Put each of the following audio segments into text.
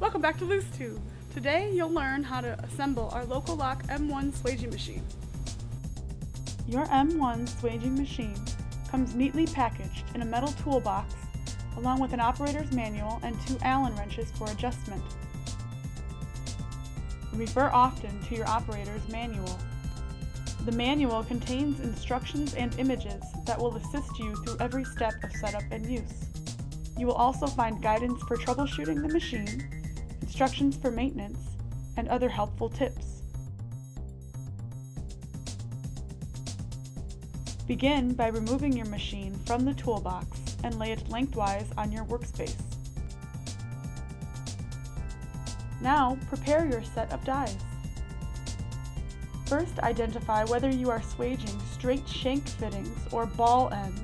Welcome back to LooseTube. Today you'll learn how to assemble our Locoloc M1 swaging machine. Your M1 swaging machine comes neatly packaged in a metal toolbox along with an operator's manual and two Allen wrenches for adjustment. Refer often to your operator's manual. The manual contains instructions and images that will assist you through every step of setup and use. You will also find guidance for troubleshooting the machine, instructions for maintenance, and other helpful tips. Begin by removing your machine from the toolbox and lay it lengthwise on your workspace. Now prepare your set of dies. First identify whether you are swaging straight shank fittings or ball ends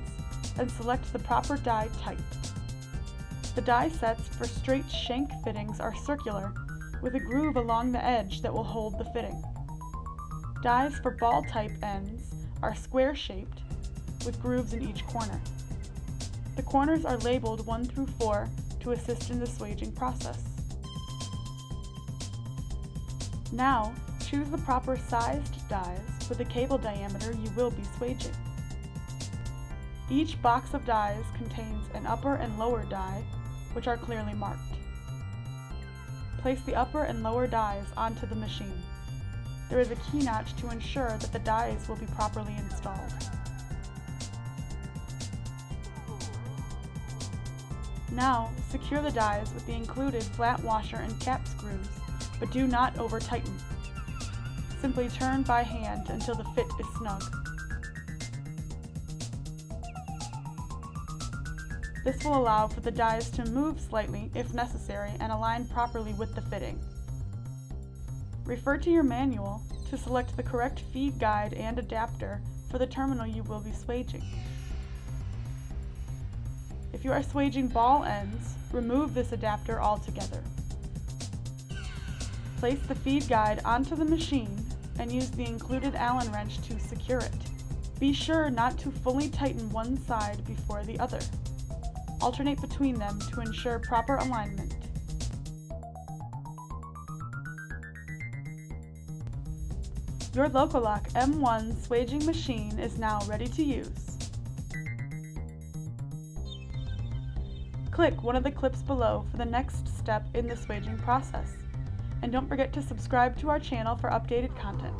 and select the proper die type. The die sets for straight shank fittings are circular, with a groove along the edge that will hold the fitting. Dies for ball type ends are square shaped, with grooves in each corner. The corners are labeled 1 through 4 to assist in the swaging process. Now, choose the proper sized dies for the cable diameter you will be swaging. Each box of dies contains an upper and lower die which are clearly marked. Place the upper and lower dies onto the machine. There is a key notch to ensure that the dies will be properly installed. Now, secure the dies with the included flat washer and cap screws, but do not over tighten. Simply turn by hand until the fit is snug. This will allow for the dies to move slightly if necessary and align properly with the fitting. Refer to your manual to select the correct feed guide and adapter for the terminal you will be swaging. If you are swaging ball ends, remove this adapter altogether. Place the feed guide onto the machine and use the included Allen wrench to secure it. Be sure not to fully tighten one side before the other. Alternate between them to ensure proper alignment. Your Locoloc M1 swaging machine is now ready to use. Click one of the clips below for the next step in the swaging process. And don't forget to subscribe to our channel for updated content.